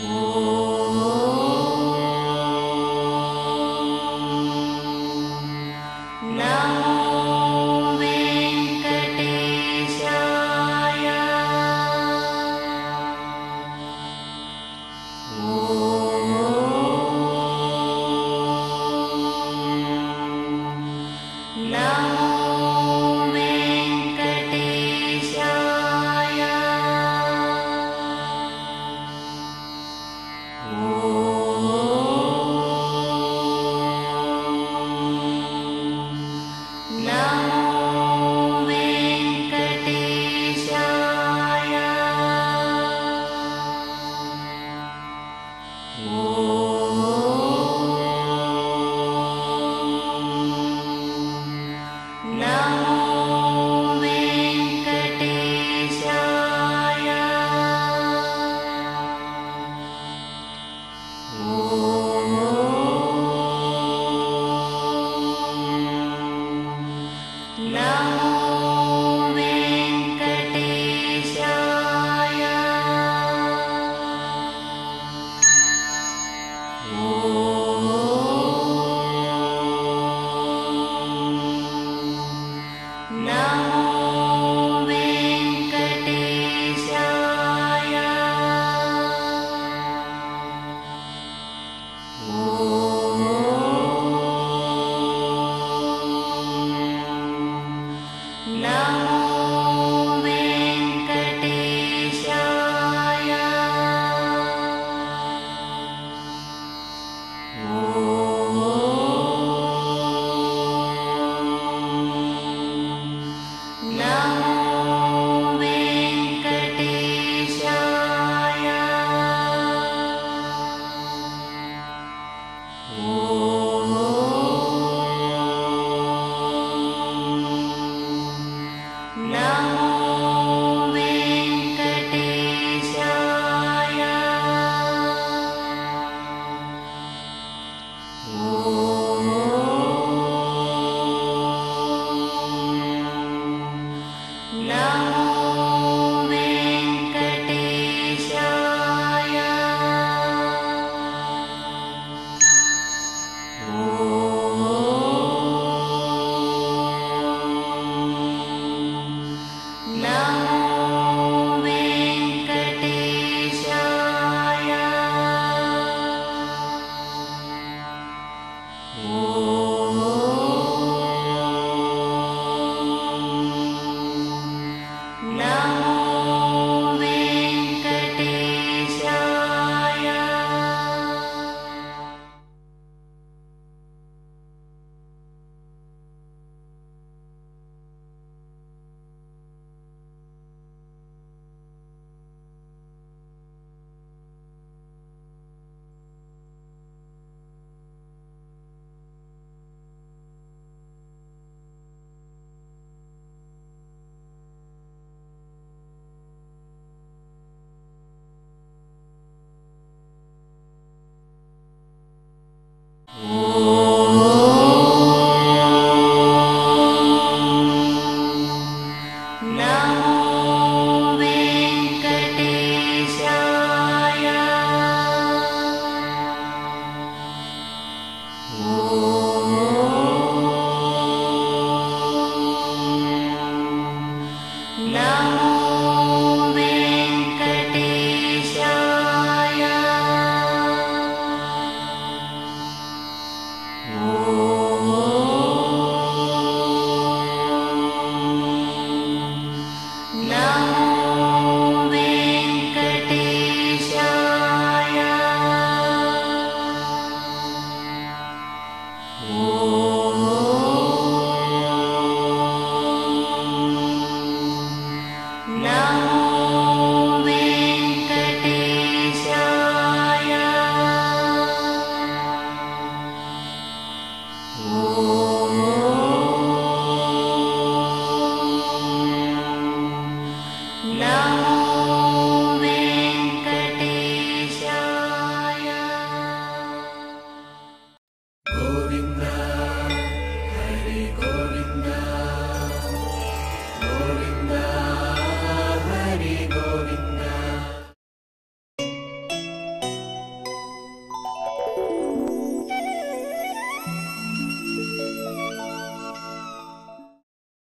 Oh. Oh.